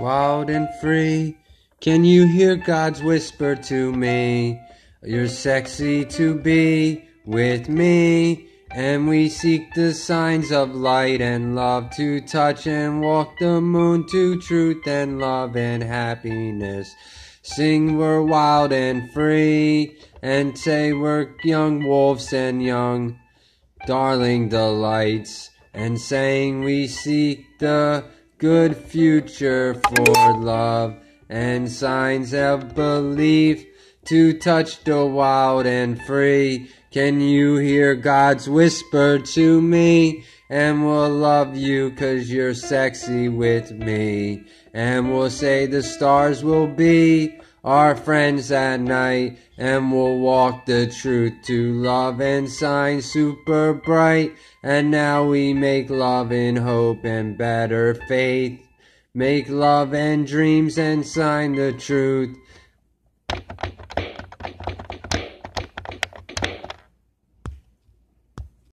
wild and free. Can you hear God's whisper to me? You're sexy to be with me. And we seek the signs of light and love to touch and walk the moon to truth and love and happiness. Sing we're wild and free and say we're young wolves and young darling delights and saying we seek the good future for love and signs of belief to touch the wild and free. Can you hear God's whisper to me? And we'll love you cause you're sexy with me. And we'll say the stars will be our friends at night. And we'll walk the truth to love and sign super bright. And now we make love in hope and better faith. Make love and dreams and sign the truth